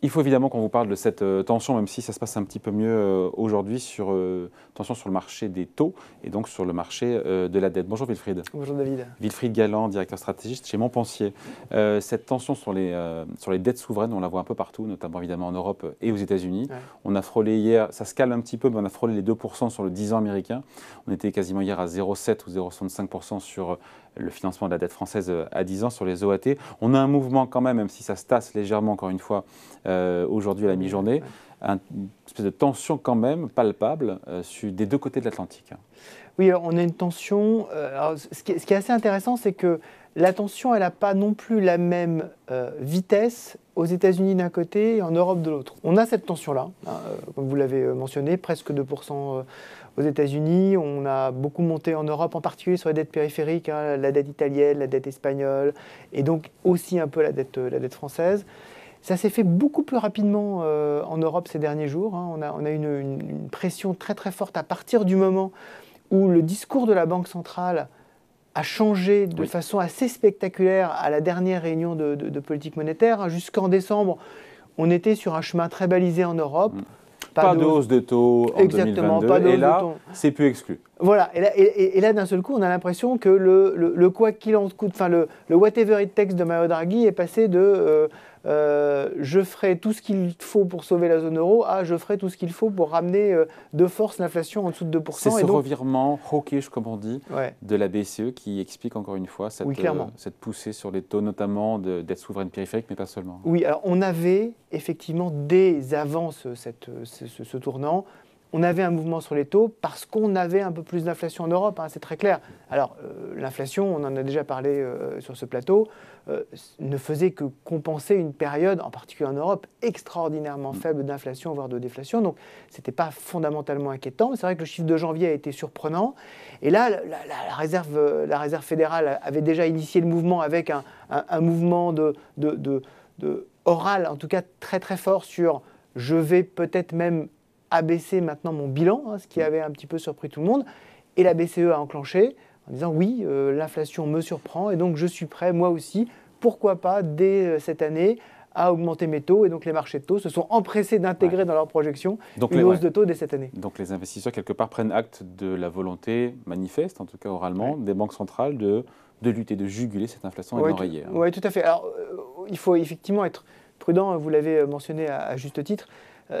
Il faut évidemment qu'on vous parle de cette euh, tension, même si ça se passe un petit peu mieux euh, aujourd'hui, sur euh, tension sur le marché des taux et donc sur le marché de la dette. Bonjour Wilfried. Bonjour David. Wilfried Galland, directeur stratégiste chez Montpensier. cette tension sur les, sur les dettes souveraines, on la voit un peu partout, notamment évidemment en Europe et aux États-Unis. On a frôlé hier, ça se calme un petit peu, mais on a frôlé les 2% sur le 10 ans américain. On était quasiment hier à 0,7 ou 0,65% sur le financement de la dette française à 10 ans sur les OAT. On a un mouvement quand même, même si ça se tasse légèrement encore une fois euh, aujourd'hui à la mi-journée, une espèce de tension quand même palpable euh, sur, des deux côtés de l'Atlantique. Oui, on a une tension. Euh, ce, qui est, assez intéressant, c'est que la tension, elle n'a pas non plus la même vitesse aux États-Unis d'un côté et en Europe de l'autre. On a cette tension-là, hein, comme vous l'avez mentionné, presque 2% aux États-Unis. On a beaucoup monté en Europe, en particulier sur les dettes périphériques, hein, la dette italienne, la dette espagnole, et donc aussi un peu la dette, la dette française. Ça s'est fait beaucoup plus rapidement euh, en Europe ces derniers jours. Hein. On a, on a une, une, pression très très forte à partir du moment où le discours de la Banque centrale a changé de façon assez spectaculaire à la dernière réunion de, de, politique monétaire. Jusqu'en décembre, on était sur un chemin très balisé en Europe. Mm. Pas, de hausse de taux en Exactement, 2022, pas de et là, c'est plus exclu. Voilà, et là, et, là d'un seul coup, on a l'impression que le, le, quoi qu'il en coûte, enfin le, le, whatever it takes de Mario Draghi est passé de euh, euh, je ferai tout ce qu'il faut pour sauver la zone euro, ah, je ferai tout ce qu'il faut pour ramener euh, de force l'inflation en dessous de 2%. C'est ce revirement hawkish, comme on dit, de la BCE qui explique encore une fois cette, euh, cette poussée sur les taux, notamment d'être souveraine périphérique, mais pas seulement. Oui, alors on avait effectivement dès avant cette, ce, tournant, on avait un mouvement sur les taux parce qu'on avait un peu plus d'inflation en Europe, hein, c'est très clair. Alors, l'inflation, on en a déjà parlé sur ce plateau, euh, ne faisait que compenser une période, en particulier en Europe, extraordinairement mm. faible d'inflation, voire de déflation. Donc, ce n'était pas fondamentalement inquiétant. C'est vrai que le chiffre de janvier a été surprenant. Et là, la, réserve, la réserve fédérale avait déjà initié le mouvement avec un, mouvement de, de, de, oral, en tout cas très très fort, sur je vais peut-être même abaisser maintenant mon bilan, hein, ce qui mm. avait un petit peu surpris tout le monde. Et la BCE a enclenché en disant oui, euh, l'inflation me surprend et donc je suis prêt, moi aussi, pourquoi pas, dès euh, cette année, à augmenter mes taux. Et donc les marchés de taux se sont empressés d'intégrer dans leurs projections une hausse de taux dès cette année. Donc les investisseurs, quelque part, prennent acte de la volonté manifeste, en tout cas oralement, des banques centrales de, de lutter, de juguler cette inflation et d'enrayer. Hein. Oui, tout à fait. Alors euh, il faut effectivement être prudent, vous l'avez mentionné à, juste titre.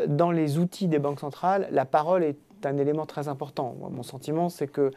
Dans les outils des banques centrales, la parole est un élément très important. mon sentiment, c'est que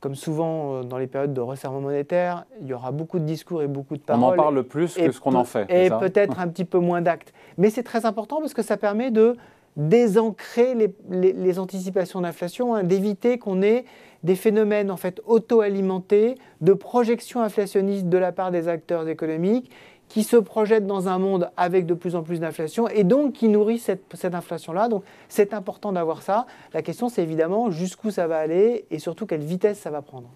comme souvent euh, dans les périodes de resserrement monétaire, il y aura beaucoup de discours et beaucoup de paroles. On en parle plus que ce qu'on en fait. Et peut-être un petit peu moins d'actes. Mais c'est très important parce que ça permet de désancrer les, anticipations d'inflation, hein, d'éviter qu'on ait des phénomènes en fait auto-alimentés de projection inflationniste de la part des acteurs économiques qui se projette dans un monde avec de plus en plus d'inflation et donc qui nourrit cette, inflation-là. Donc c'est important d'avoir ça. La question c'est évidemment jusqu'où ça va aller et surtout quelle vitesse ça va prendre.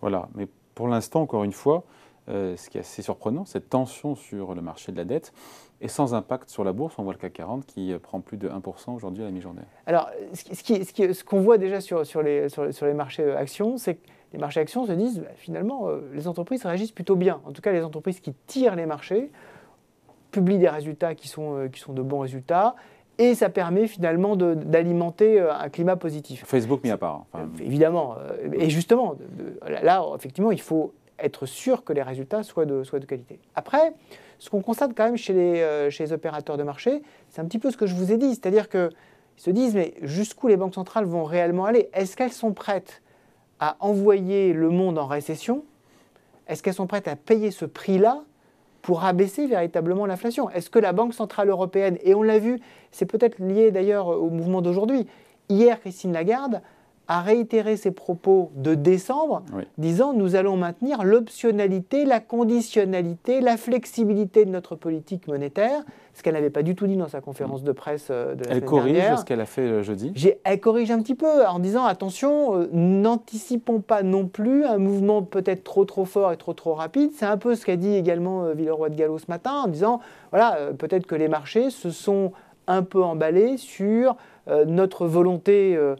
Voilà, mais pour l'instant, encore une fois, euh, ce qui est assez surprenant, cette tension sur le marché de la dette est sans impact sur la bourse. On voit le CAC 40 qui euh, prend plus de 1% aujourd'hui à la mi-journée. Alors, ce qu'on voit déjà sur, les, sur les marchés actions, c'est que les marchés actions se disent bah, finalement, euh, les entreprises réagissent plutôt bien. En tout cas, les entreprises qui tirent les marchés publient des résultats qui sont, euh, qui sont de bons résultats. Et ça permet finalement d'alimenter euh, un climat positif. Facebook mis à part. Évidemment. Et justement, là, effectivement, il faut être sûr que les résultats soient de, soient de qualité. Après, ce qu'on constate quand même chez les, chez les opérateurs de marché, c'est un petit peu ce que je vous ai dit. C'est-à-dire qu'ils se disent, mais jusqu'où les banques centrales vont réellement aller? Est-ce qu'elles sont prêtes à envoyer le monde en récession, est-ce qu'elles sont prêtes à payer ce prix-là pour abaisser véritablement l'inflation? Est-ce que la Banque Centrale Européenne, et on l'a vu, c'est peut-être lié d'ailleurs au mouvement d'aujourd'hui, hier Christine Lagarde a réitéré ses propos de décembre, disant nous allons maintenir l'optionnalité, la conditionnalité, la flexibilité de notre politique monétaire, ce qu'elle n'avait pas du tout dit dans sa conférence de presse euh, de la Elle corrige ce qu'elle a fait euh, jeudi. Elle corrige un petit peu en disant attention, euh, n'anticipons pas non plus un mouvement peut-être trop trop fort et trop trop rapide. C'est un peu ce qu'a dit également Villeroy de Gallo ce matin en disant voilà, peut-être que les marchés se sont un peu emballés sur notre volonté euh,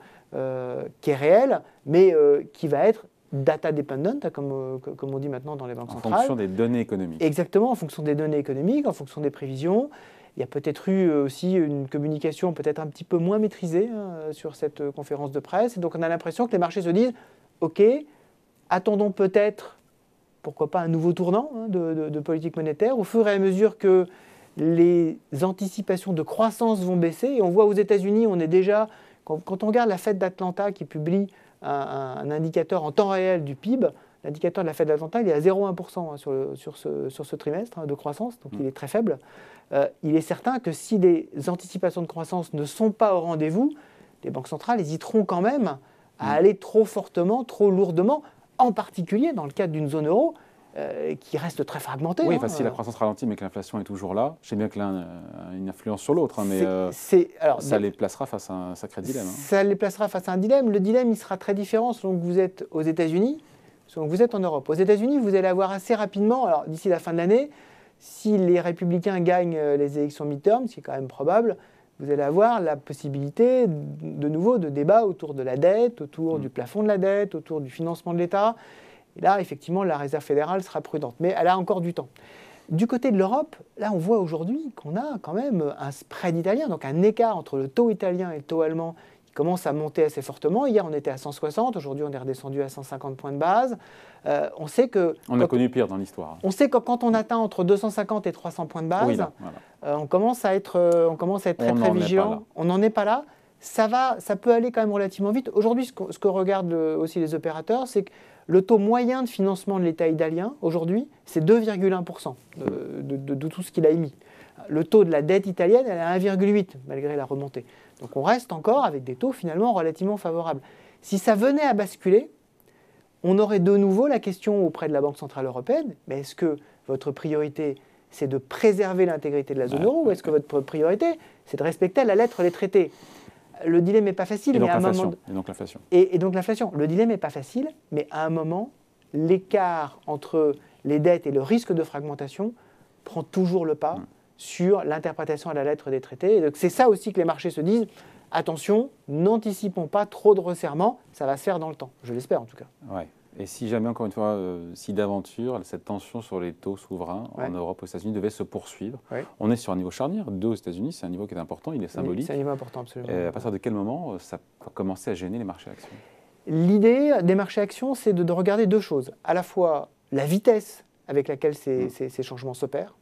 qui est réel, mais euh, qui va être data dependent, comme, euh, comme on dit maintenant dans les banques centrales. En fonction des données économiques. Exactement, en fonction des données économiques, en fonction des prévisions. Il y a peut-être eu aussi une communication peut-être un petit peu moins maîtrisée hein, sur cette conférence de presse. Et donc on a l'impression que les marchés se disent, OK, attendons peut-être, pourquoi pas, un nouveau tournant hein, de, politique monétaire au fur et à mesure que les anticipations de croissance vont baisser. Et on voit aux États-Unis, on est déjà, quand, on regarde la Fed d'Atlanta qui publie un, indicateur en temps réel du PIB, l'indicateur de la Fed d'Atlanta, il est à 0,1% hein, sur, sur, ce, sur, ce, trimestre hein, de croissance, donc mm. il est très faible. Euh, il est certain que si les anticipations de croissance ne sont pas au rendez-vous, les banques centrales hésiteront quand même à mm. aller trop fortement, trop lourdement, en particulier dans le cadre d'une zone euro euh, qui reste très fragmentée. Oui, hein, si la euh. croissance ralentit mais que l'inflation est toujours là, je sais bien que l'un a une influence sur l'autre, hein, mais alors, ça les placera face à un sacré dilemme. Hein. Ça les placera face à un dilemme. Le dilemme, il sera très différent selon que vous êtes aux États-Unis, selon que vous êtes en Europe. Aux États-Unis, vous allez avoir assez rapidement, alors d'ici la fin de l'année, si les républicains gagnent les élections midterm, ce qui est quand même probable, vous allez avoir la possibilité de nouveau de débat autour de la dette, autour mm. du plafond de la dette, autour du financement de l'État. Et là, effectivement, la Réserve fédérale sera prudente. Mais elle a encore du temps. Du côté de l'Europe, là, on voit aujourd'hui qu'on a quand même un spread italien, donc un écart entre le taux italien et le taux allemand commence à monter assez fortement. Hier, on était à 160, aujourd'hui, on est redescendu à 150 points de base. Euh, on sait que. On a connu pire dans l'histoire. On sait que quand on atteint entre 250 et 300 points de base, euh, on commence à être, euh, on commence à être très, très vigilant. On n'en est pas là. Ça, va, ça peut aller quand même relativement vite. Aujourd'hui, ce, que, regardent aussi les opérateurs, c'est que le taux moyen de financement de l'État italien, aujourd'hui, c'est 2,1% de, de, tout ce qu'il a émis. Le taux de la dette italienne, elle est à 1,8 malgré la remontée. Donc on reste encore avec des taux finalement relativement favorables. Si ça venait à basculer, on aurait de nouveau la question auprès de la Banque Centrale Européenne, mais est-ce que votre priorité, c'est de préserver l'intégrité de la zone euro, ou est-ce que votre priorité, c'est de respecter la lettre des traités? Le dilemme n'est pas facile, mais à un moment... Et donc l'inflation. Et, donc l'inflation. Le dilemme n'est pas facile, mais à un moment, l'écart entre les dettes et le risque de fragmentation prend toujours le pas. Sur l'interprétation à la lettre des traités. c'est ça aussi que les marchés se disent attention, n'anticipons pas trop de resserrement, ça va se faire dans le temps. Je l'espère en tout cas. Ouais. Et si jamais, encore une fois, euh, si d'aventure, cette tension sur les taux souverains en Europe, aux États-Unis, devait se poursuivre, on est sur un niveau charnière. Deux aux États-Unis, c'est un niveau qui est important, il est symbolique. c'est un niveau important, absolument. Et à partir de quel moment euh, ça va commencer à gêner les marchés actions? L'idée des marchés actions, c'est de, regarder deux choses. À la fois la vitesse avec laquelle ces mmh. changements s'opèrent,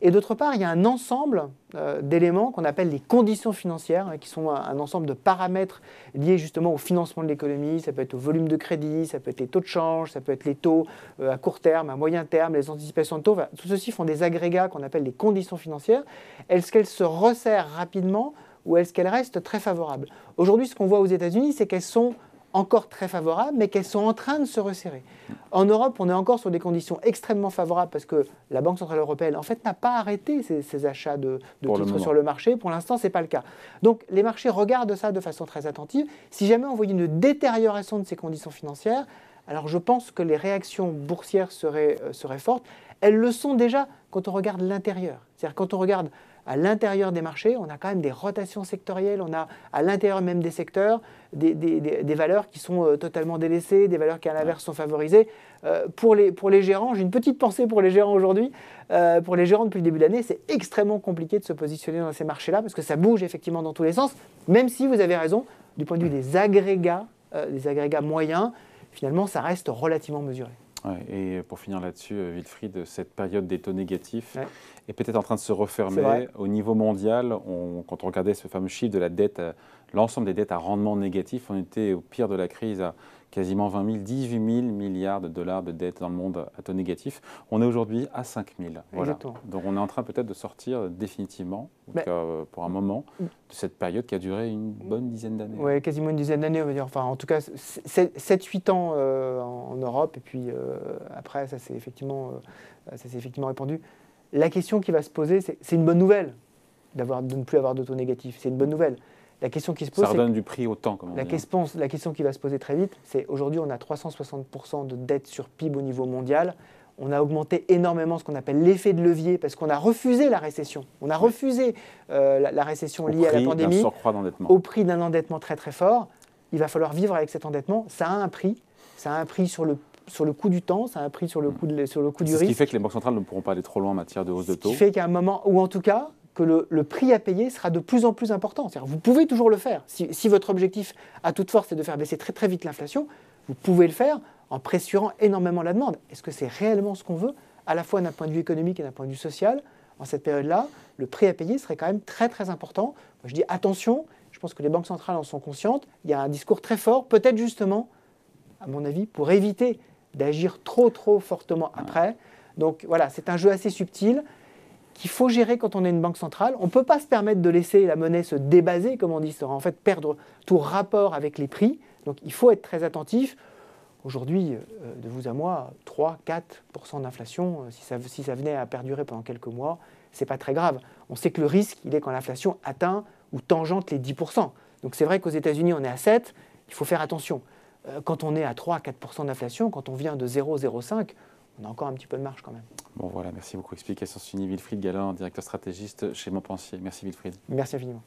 et d'autre part, il y a un ensemble euh, d'éléments qu'on appelle les conditions financières, hein, qui sont un, ensemble de paramètres liés justement au financement de l'économie. Ça peut être au volume de crédit, ça peut être les taux de change, ça peut être les taux euh, à court terme, à moyen terme, les anticipations de taux. tout ceci font des agrégats qu'on appelle les conditions financières. Est-ce qu'elles se resserrent rapidement ou est-ce qu'elles restent très favorables? Aujourd'hui, ce qu'on voit aux États-Unis, c'est qu'elles sont encore très favorables, mais qu'elles sont en train de se resserrer. En Europe, on est encore sur des conditions extrêmement favorables parce que la Banque Centrale Européenne, en fait, n'a pas arrêté ses, achats de, titres sur le marché. Pour l'instant, ce n'est pas le cas. Donc, les marchés regardent ça de façon très attentive. Si jamais on voyait une détérioration de ces conditions financières, alors je pense que les réactions boursières seraient, euh, seraient fortes. Elles le sont déjà quand on regarde l'intérieur. C'est-à-dire quand on regarde à l'intérieur des marchés, on a quand même des rotations sectorielles, on a à l'intérieur même des secteurs des, valeurs qui sont euh, totalement délaissées, des valeurs qui à l'inverse sont favorisées. Euh, pour, les, pour les gérants, j'ai une petite pensée pour les gérants aujourd'hui. Euh, pour les gérants depuis le début de l'année, c'est extrêmement compliqué de se positionner dans ces marchés-là parce que ça bouge effectivement dans tous les sens, même si vous avez raison, du point de vue des agrégats, des agrégats moyens, finalement ça reste relativement mesuré et pour finir là-dessus, euh, Wilfried, cette période des taux négatifs est peut-être en train de se refermer. Au niveau mondial, quand on regardait ce fameux chiffre de la dette, euh, l'ensemble des dettes à rendement négatif, on était au pire de la crise à quasiment 20 000, 18 000 milliards de dollars de dettes dans le monde à taux négatif. On est aujourd'hui à 5 000. Voilà. Donc on est en train peut-être de sortir définitivement, euh, pour un moment, mm. de cette période qui a duré une bonne dizaine d'années. Oui, quasiment une dizaine d'années, on va dire. Enfin, en tout cas, 7-8 ans euh, en Europe, et puis euh, après, ça s'est effectivement, effectivement répandu. La question qui va se poser, c'est une bonne nouvelle de ne plus avoir de taux négatif. C'est une bonne nouvelle. La question qui se pose. Ça redonne du prix au temps, la, question, la question qui va se poser très vite, c'est aujourd'hui, on a 360% de dette sur PIB au niveau mondial. On a augmenté énormément ce qu'on appelle l'effet de levier parce qu'on a refusé la récession. On a refusé euh, la, récession liée à la pandémie au prix d'un endettement très très fort. Il va falloir vivre avec cet endettement. Ça a un prix. Ça a un prix sur le sur le coût du temps, ça a un prix sur le coût, sur le coût du risque. Ce qui fait que les banques centrales ne pourront pas aller trop loin en matière de hausse de taux. Ce qui fait qu'à un moment, ou en tout cas, que le, prix à payer sera de plus en plus important. Vous pouvez toujours le faire. Si, votre objectif à toute force est de faire baisser très très vite l'inflation, vous pouvez le faire en pressurant énormément la demande. Est-ce que c'est réellement ce qu'on veut, à la fois d'un point de vue économique et d'un point de vue social En cette période-là, le prix à payer serait quand même très très important. je dis attention, je pense que les banques centrales en sont conscientes. Il y a un discours très fort, peut-être justement, à mon avis, pour éviter d'agir trop trop fortement après. Donc voilà, c'est un jeu assez subtil qu'il faut gérer quand on est une banque centrale. On ne peut pas se permettre de laisser la monnaie se débaser, comme on dit, en fait perdre tout rapport avec les prix. Donc il faut être très attentif. Aujourd'hui, euh, de vous à moi, 3-4% d'inflation, euh, si ça, si ça venait à perdurer pendant quelques mois, ce n'est pas très grave. On sait que le risque, il est quand l'inflation atteint ou tangente les 10%. Donc c'est vrai qu'aux États-Unis, on est à 7, il faut faire attention. Euh, quand on est à 3-4% d'inflation, quand on vient de 0,05, on a encore un petit peu de marge quand même. Bon voilà, merci beaucoup. Explication Suni Wilfried Galland, directeur stratégiste chez Montpensier. Merci Wilfried. Merci infiniment.